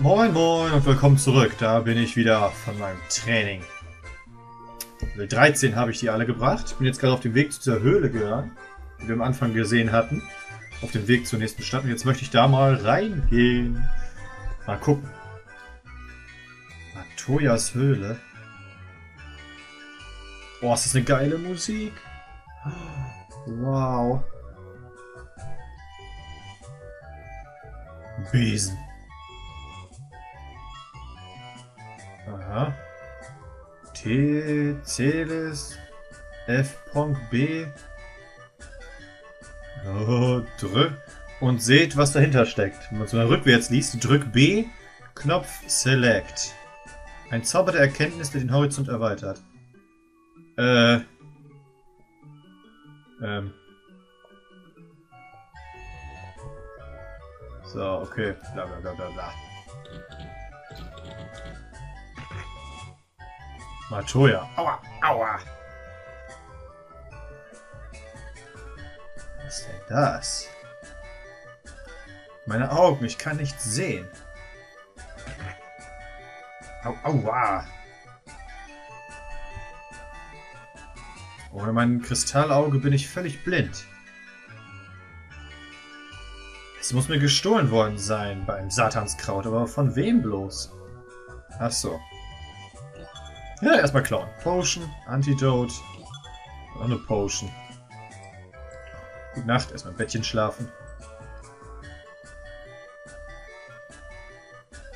Moin moin und willkommen zurück. Da bin ich wieder von meinem Training. Level 13 habe ich die alle gebracht. Ich bin jetzt gerade auf dem Weg zu dieser Höhle gegangen, die wir am Anfang gesehen hatten. Auf dem Weg zur nächsten Stadt. Und jetzt möchte ich da mal reingehen. Mal gucken. Matoyas Höhle. Boah, ist das eine geile Musik. Wow. Besen. T, Celis, F. Oh, drück und seht, was dahinter steckt. Wenn man es mal rückwärts liest, drück B, Knopf Select. Ein Zauber der Erkenntnis, der den Horizont erweitert. Äh. Ähm. So, okay. Bla bla bla bla bla. Matoya. Aua, aua. Was ist denn das? Meine Augen, ich kann nichts sehen. Au, aua. Ohne mein Kristallauge bin ich völlig blind. Es muss mir gestohlen worden sein beim Satanskraut, aber von wem bloß? Ach so. Ja, erstmal klauen. Potion, Antidote. Noch eine Potion. Gute Nacht, erstmal im Bettchen schlafen.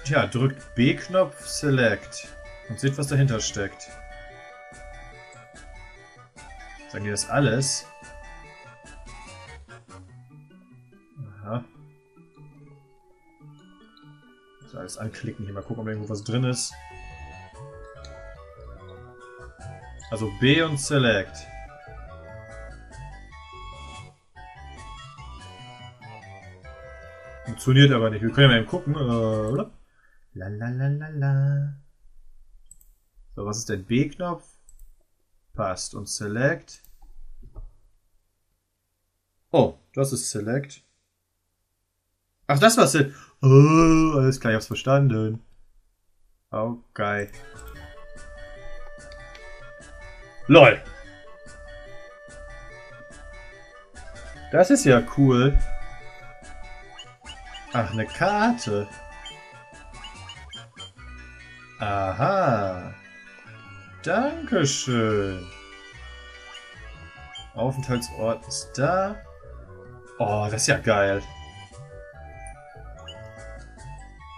Tja, drückt B-Knopf, Select. Und seht, was dahinter steckt. Sagen die das alles? Aha. So, alles anklicken. Hier mal gucken, ob irgendwo was drin ist. Also B und Select. Funktioniert aber nicht. Wir können ja mal eben gucken, äh, oder? Lalalala. So, was ist der B-Knopf? Passt. Und Select. Oh, das ist Select. Ach, das war Select. Oh, alles klar, ich hab's verstanden. Okay. LOL. Das ist ja cool. Ach, eine Karte. Aha. Dankeschön. Aufenthaltsort ist da. Oh, das ist ja geil.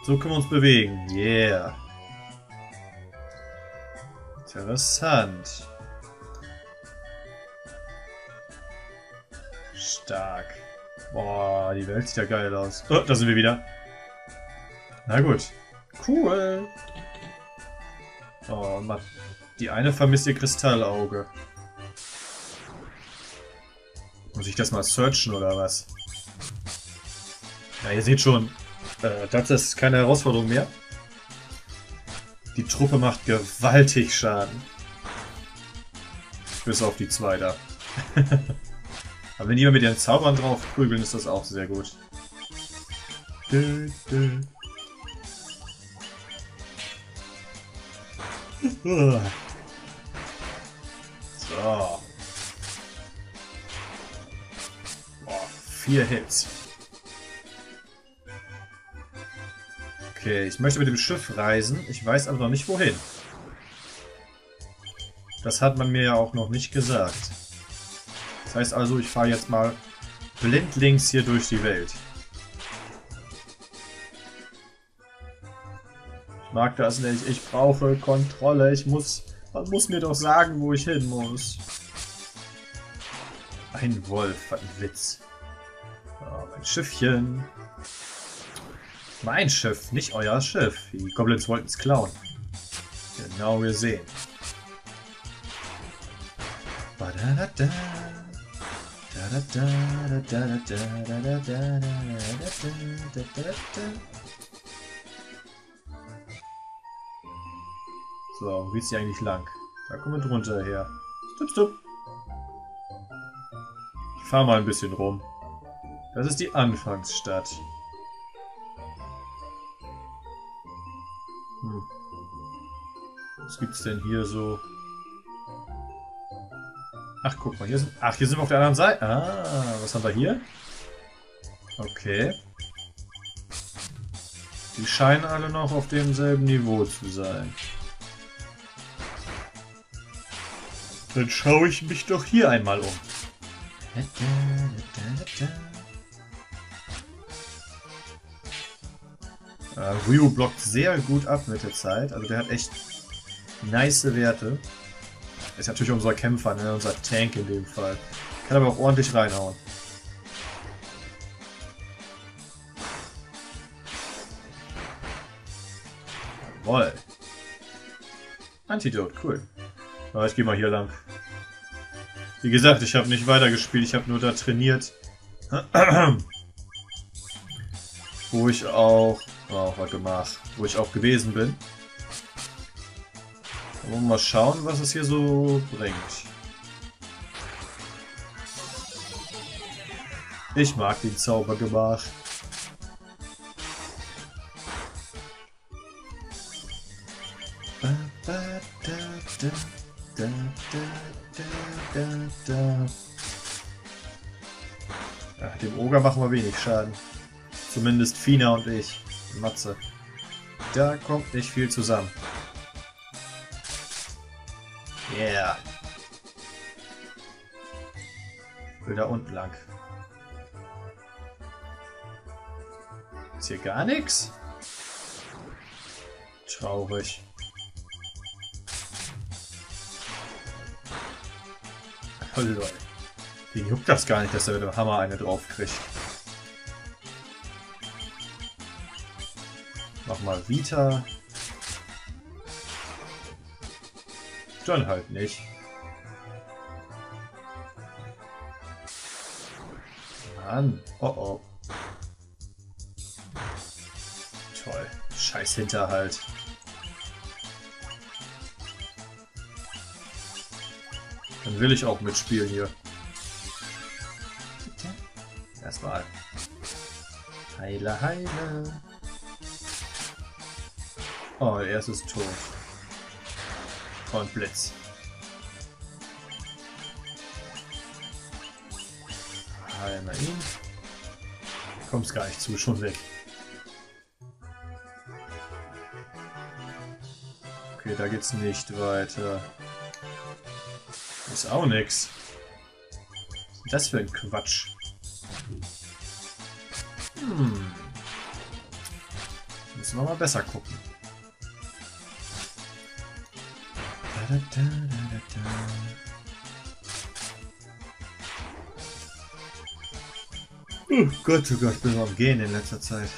So können wir uns bewegen. Yeah. Interessant. Stark. Boah, die Welt sieht ja geil aus. Oh, da sind wir wieder. Na gut. Cool. Oh, Mann. Die eine vermisst ihr Kristallauge. Muss ich das mal searchen oder was? Ja, ihr seht schon, äh, das ist keine Herausforderung mehr. Die Truppe macht gewaltig Schaden. Bis auf die zwei da. Aber wenn die mal mit ihren Zaubern drauf prügeln, ist das auch sehr gut. Dö, dö. So. Boah, vier Hits. Okay, ich möchte mit dem Schiff reisen. Ich weiß aber noch nicht wohin. Das hat man mir ja auch noch nicht gesagt. Das heißt also, ich fahre jetzt mal blindlings hier durch die Welt. Ich mag das nicht. Ich brauche Kontrolle. Ich muss... Man muss mir doch sagen, wo ich hin muss. Ein Wolf, was ein Witz. Oh, mein Schiffchen. Mein Schiff, nicht euer Schiff. Die Goblins wollten es klauen. Genau gesehen. Badadada. So, wie ist sie eigentlich lang? Da kommen wir drunter her. Stup, stup. Ich fahr mal ein bisschen rum. Das ist die Anfangsstadt. Hm. Was gibt's denn hier so? Ach, guck mal, hier sind, ach, hier sind wir auf der anderen Seite. Ah, was haben wir hier? Okay. Die scheinen alle noch auf demselben Niveau zu sein. Dann schaue ich mich doch hier einmal um. Äh, Ryu blockt sehr gut ab mit der Zeit. Also der hat echt nice Werte. Ist natürlich unser Kämpfer, ne? unser Tank in dem Fall. Kann aber auch ordentlich reinhauen. Jawoll. Antidote, cool. Aber ich gehe mal hier lang. Wie gesagt, ich habe nicht weitergespielt, ich habe nur da trainiert. Wo ich auch... Oh, was gemacht. Wo ich auch gewesen bin. Wollen mal schauen, was es hier so bringt. Ich mag den Zaubergemach. Ja, dem Oger machen wir wenig Schaden. Zumindest Fina und ich. Matze. Da kommt nicht viel zusammen. Yeah. Will da unten lang. Ist hier gar nichts? Traurig. Oh, Leute. Den juckt das gar nicht, dass er mit dem Hammer eine drauf kriegt. Nochmal Vita. Dann halt nicht. Mann. Oh oh. Toll. Scheiß Hinterhalt. Dann will ich auch mitspielen hier. Erstmal. Heile, heile. Oh, er ist tot. Und Blitz. Einmal ihn. Kommst gar nicht zu, schon weg. Okay, da geht's nicht weiter. Ist auch nix. Was ist das für ein Quatsch? Hm. Müssen wir mal besser gucken. Da, da, da, oh Gott, oh Gott, ich bin am Gehen in letzter Zeit.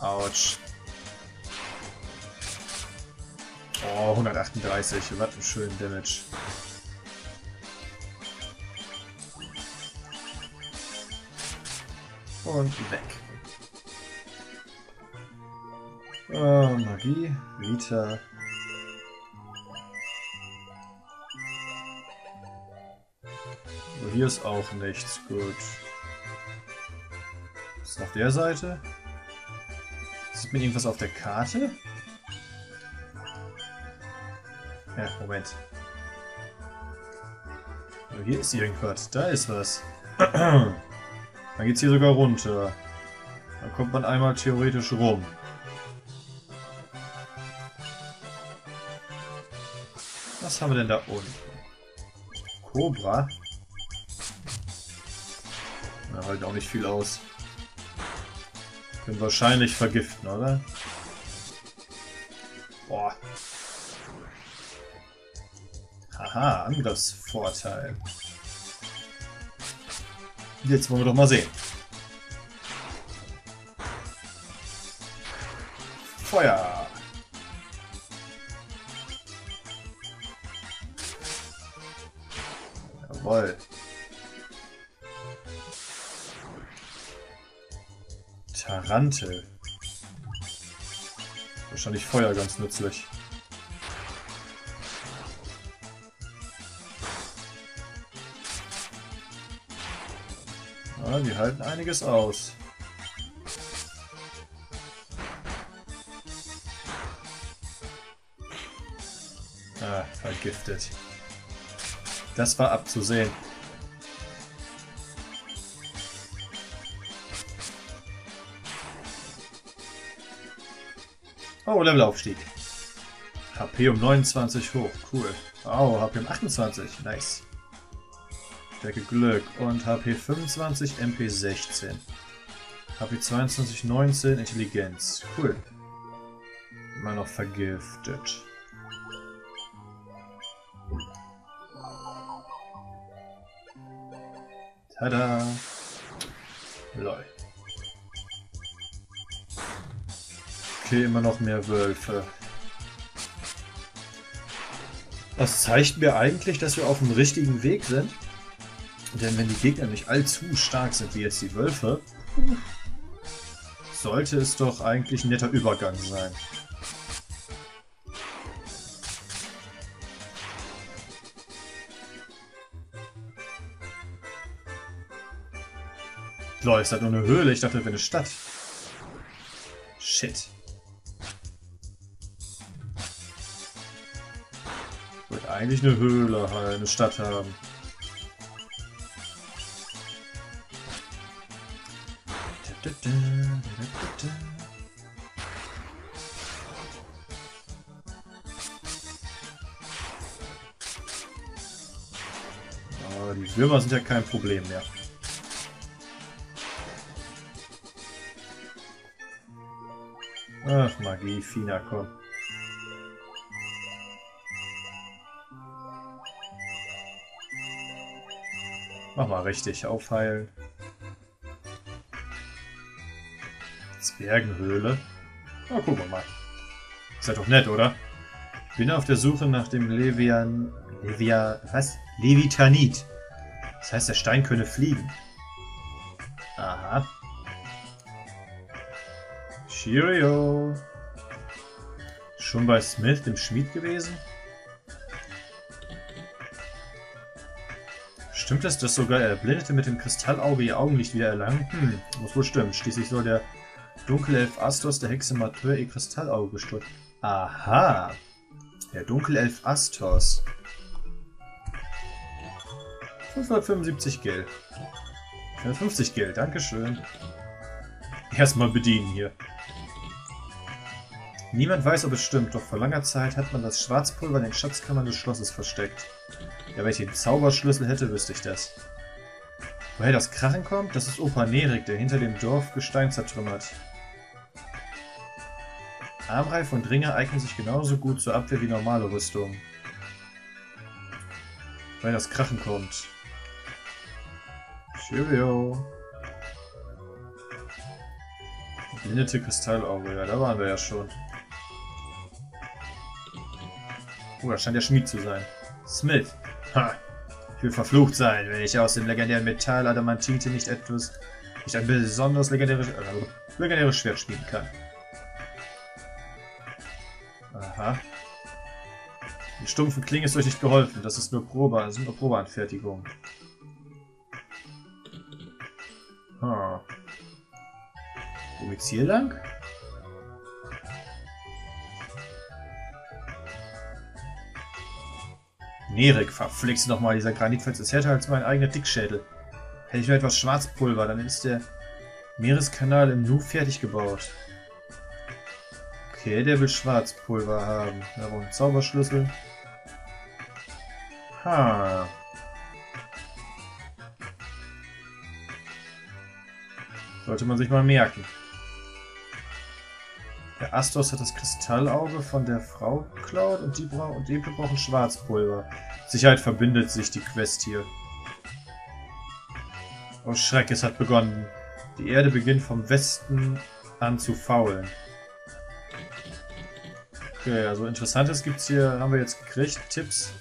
Autsch. Oh, 138, was ein schönen Damage. Und weg. Oh, Magie, Vita. Hier ist auch nichts. Gut. Was ist auf der Seite? Sieht man irgendwas auf der Karte? Ja, Moment. So, hier ist irgendwas. Da ist was. Dann geht's hier sogar runter. Dann kommt man einmal theoretisch rum. Was haben wir denn da unten? Cobra? Na, halt auch nicht viel aus. Können wahrscheinlich vergiften, oder? Boah. Haha, Angriffsvorteil. Jetzt wollen wir doch mal sehen. Feuer! Jawoll. Tarantel. Wahrscheinlich Feuer ganz nützlich. Ja, die halten einiges aus. Ah, vergiftet. Das war abzusehen. Oh, Levelaufstieg. HP um 29 hoch. Cool. Oh, HP um 28. Nice. Stärke Glück. Und HP 25, MP 16. HP 22, 19, Intelligenz. Cool. Immer noch vergiftet. Tada! Lol. Okay, immer noch mehr Wölfe. Das zeigt mir eigentlich, dass wir auf dem richtigen Weg sind. Denn wenn die Gegner nicht allzu stark sind, wie jetzt die Wölfe, sollte es doch eigentlich ein netter Übergang sein. Lol, ist das nur eine Höhle? Ich dachte, das wäre eine Stadt. Shit. Eigentlich eine Höhle, halt, eine Stadt haben. Oh, die Würmer sind ja kein Problem mehr. Ach, Magie, Fina, komm. Mach mal richtig, aufheilen. Zwergenhöhle. Na, gucken wir mal. Ist ja doch nett, oder? Bin auf der Suche nach dem Levian... Levia... was? Levitanit. Das heißt, der Stein könne fliegen. Aha. Cheerio. Schon bei Smith, dem Schmied gewesen? Stimmt es, dass sogar Erblindete mit dem Kristallauge ihr Augenlicht wieder erlangen? Hm, muss wohl stimmen. Schließlich soll der Dunkelelf Astos der Hexe Mateur ihr Kristallauge gestohlen. Aha! Der Dunkelelf Astos. 575 Geld. 450 Geld, Dankeschön. Erstmal bedienen hier. Niemand weiß, ob es stimmt, doch vor langer Zeit hat man das Schwarzpulver in den Schatzkammern des Schlosses versteckt. Ja, wenn ich den Zauberschlüssel hätte, wüsste ich das. Woher das Krachen kommt? Das ist Opa Nerik, der hinter dem Dorf Gestein zertrümmert. Armreif und Ringe eignen sich genauso gut zur Abwehr wie normale Rüstung. Woher das Krachen kommt. Cheerio. Blindete Kristallauge, ja, da waren wir ja schon. Oh, da scheint der Schmied zu sein. Smith. Ha! Ich will verflucht sein, wenn ich aus dem legendären Metall Adamantite nicht etwas, nicht ein besonders legendäres, äh, legendäres Schwert schmieden kann. Aha. Die stumpfe Klinge ist euch nicht geholfen. Das ist nur Probe, das sind nur Probeanfertigungen. Hm. Wo geht's hier lang? Nerik, verflixt nochmal, dieser Granitfels ist härter als mein eigener Dickschädel. Hätte ich nur etwas Schwarzpulver, dann ist der Meereskanal im Nu fertig gebaut. Okay, der will Schwarzpulver haben. Da einen Zauberschlüssel. Ha. Sollte man sich mal merken. Der Astos hat das Kristallauge von der Frau geklaut und die, bra und die brauchen Schwarzpulver. Sicherheit verbindet sich die Quest hier. Oh Schreck, es hat begonnen. Die Erde beginnt vom Westen an zu faulen. Okay, also Interessantes gibt's hier, haben wir jetzt gekriegt. Tipps.